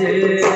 Brasil.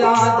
याद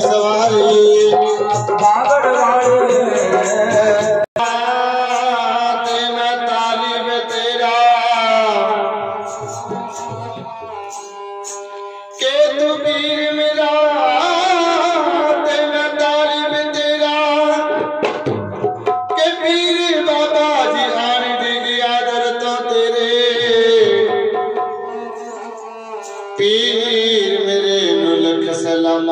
सवारी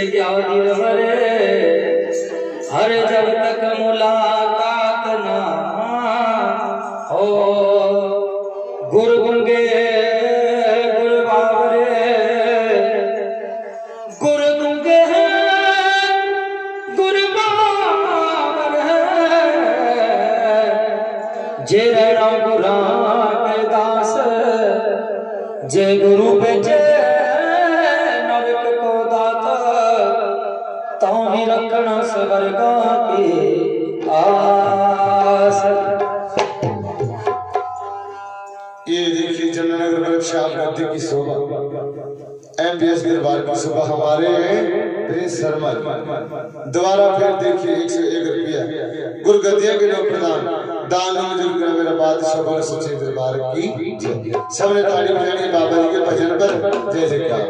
के अरे जब तक मुलाकात ना हो। गुरु गुंगे गुरु बाबरे गुरु गुंगे गुरु जे राम गुरा दास, जे गुरु ही रखना स्वर्गा की आस। ये देखिए जननगर वर्कशॉप गद्दी की शोभा। एमबीएस दरबार की शोभा हमारे प्रिंस शर्मा दोबारा फिर देखिए एक सौ एक रुपया। गुरगद्दिया के लोग प्रधान, दान बुज़ुर्ग मेरा बादशाह बोल सच्चे दरबार की। सबने ताड़ी बजानी बाबा जी के भजन पर। जय जयकार।